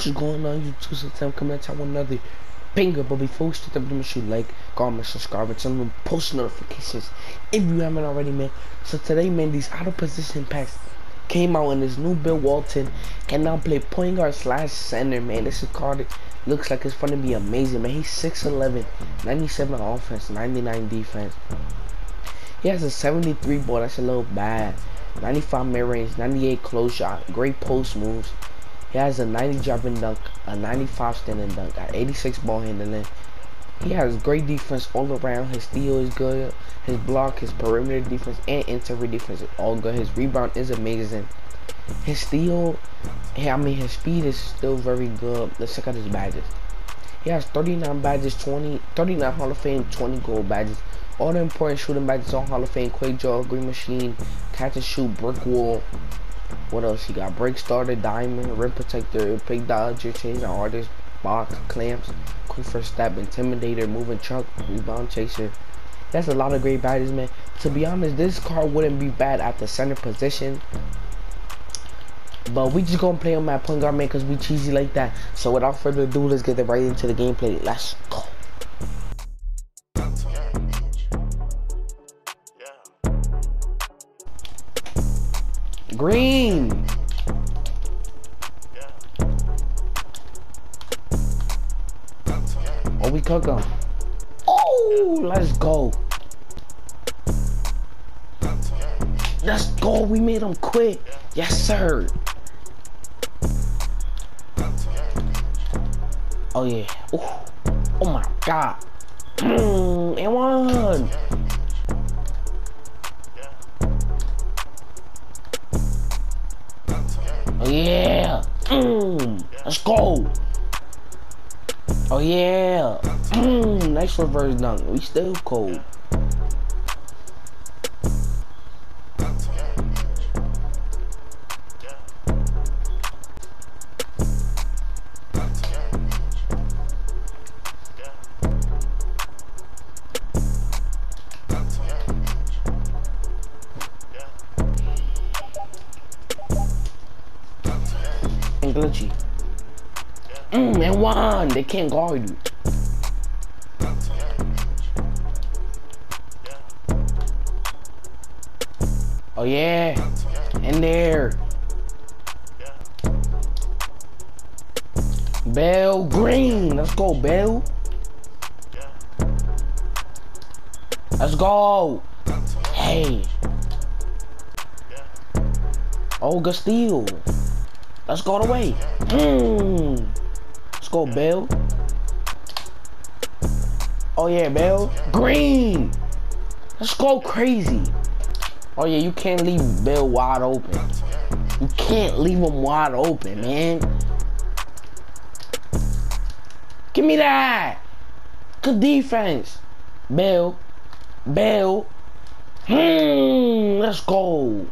What's going on YouTube? So time coming at with another banger. But before we start, I'm shoot like, comment, subscribe, and turn on post notifications if you haven't already, man. So today, man, these out of position packs came out in this new Bill Walton can now play point guard slash center, man. This is card looks like it's gonna be amazing, man. He's 6'11, 97 offense, 99 defense. He has a 73 ball. That's a little bad. 95 mid range, 98 close shot, great post moves. He has a 90 driving dunk, a 95 standing dunk, an 86 ball handling. He has great defense all around. His steal is good. His block, his perimeter defense, and interior defense is all good. His rebound is amazing. His steal, I mean, his speed is still very good. Let's check out his badges. He has 39 badges, 20, 39 Hall of Fame, 20 gold badges. All the important shooting badges on Hall of Fame, Quick Draw, Green Machine, Catch and Shoot, Brick Wall. What else he got? Break Starter, Diamond, Rim Protector, Pick Dodger, Change Artist, Box, Clamps, Quick First Step, Intimidator, Moving Truck, Rebound Chaser. That's a lot of great badges, man. To be honest, this card wouldn't be bad at the center position. But we just gonna play on my point guard, man, because we cheesy like that. So without further ado, let's get right into the gameplay. Let's go. Green. Oh, we cook them. Oh, let's go. Let's go. We made them quit. Yes, sir. Oh, yeah. Ooh. Oh, my God. Mm, and one. Yeah. Mm, let's go. Oh yeah. Mm, nice reverse dunk. We still cold. And glitchy. Mm, and one, they can't guard you. Oh yeah, in there. Bell Green, let's go, Bell. Let's go. Hey. Good steal. Let's go away. Mm. Let's go, Bell. Oh yeah, Bell. Green. Let's go crazy. Oh yeah, you can't leave Bell wide open. You can't leave him wide open, man. Give me that. Good defense. Bell. Bell. Hmm. Let's go.